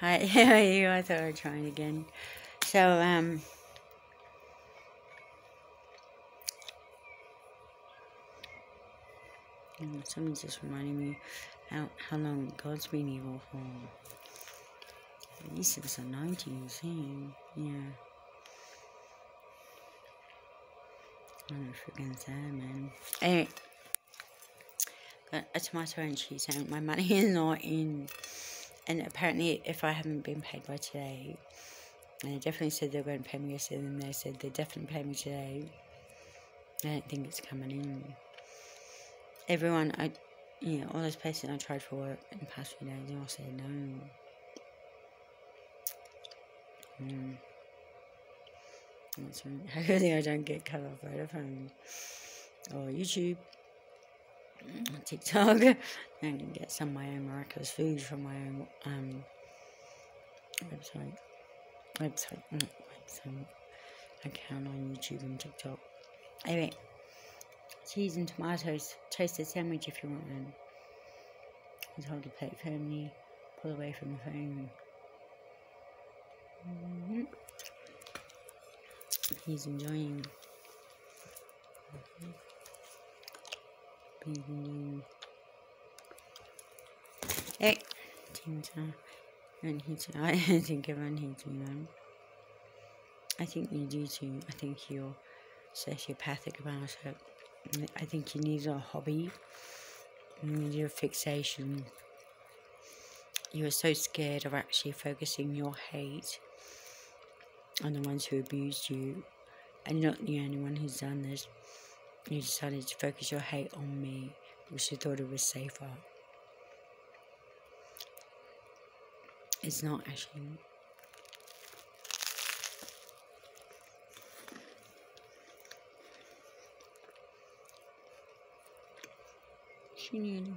Hi, how are you? I thought I'd try it again. So, um, someone's just reminding me how, how long God's been evil for. At least since the 90s, hey? Yeah. I'm freaking sad, man. Anyway, got a tomato and cheese, and my money is not in and apparently if I haven't been paid by today, and they definitely said they were going to pay me yesterday, and they said they definitely pay me today. I don't think it's coming in. Everyone, I, you know, all those places I tried for work in the past few days, they all said no. Mm. That's right. Hopefully I don't get cut off right Vodafone or YouTube. TikTok and get some of my own miraculous food from my own um, website. Website, not website. Account on YouTube and TikTok. Anyway, cheese and tomatoes. Toasted sandwich if you want one. Just hold the plate firmly. Pull away from the phone. Mm -hmm. He's enjoying. Mm -hmm. Mm-hmm. Hey, Tinta. And he's, I think everyone hates me, man. I think you do too. I think you're sociopathic about it. I think you need a hobby. You need a fixation. You are so scared of actually focusing your hate on the ones who abused you. And not the only one who's done this you decided to focus your hate on me because you thought it was safer. It's not actually. She knew.